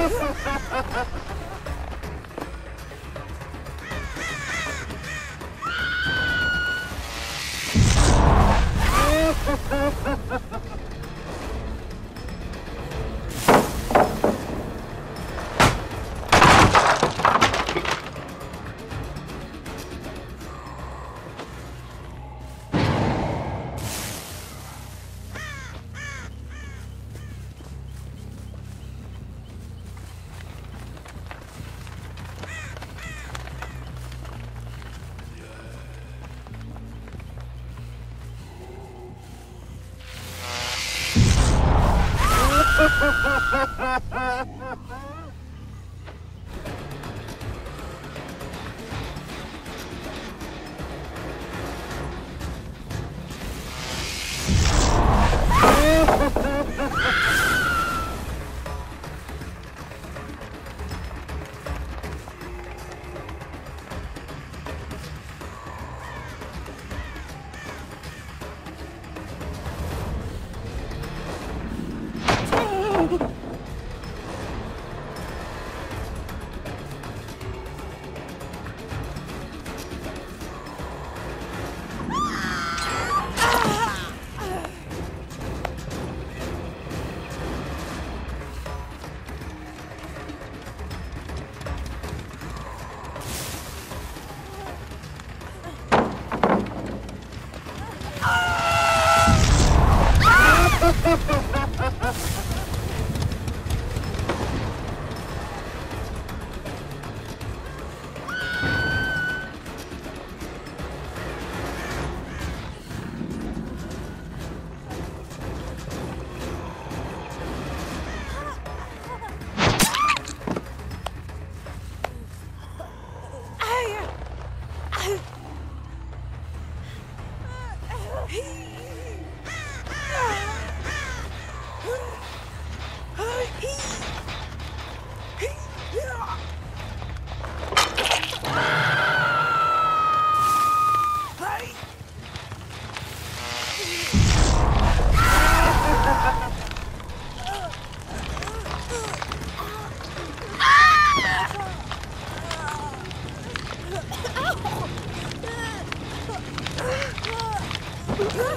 Ha ha ha ha! Stop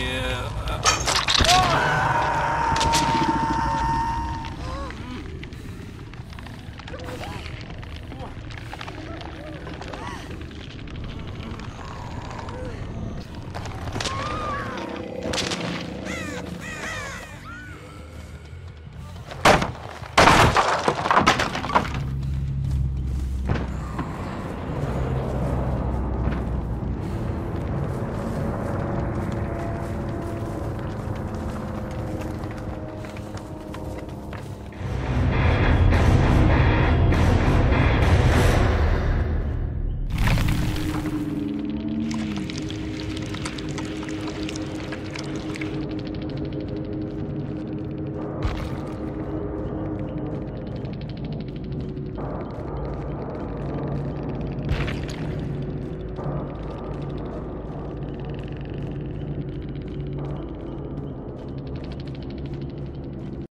Yeah.